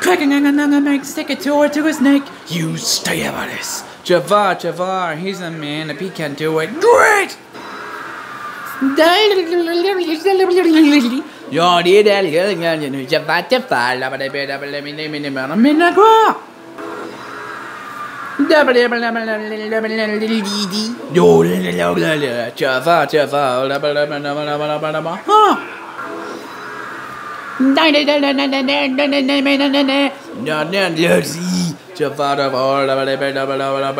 cracking I'm gonna stick a sword to his neck. You stay about this. Jafar, Jafar, he's a man. If he can do it, great! Ja, det är det. Jafar, Jafar, la ba da ba da ba da ba da ba da ba da ba da ba Jafar, Jafar, la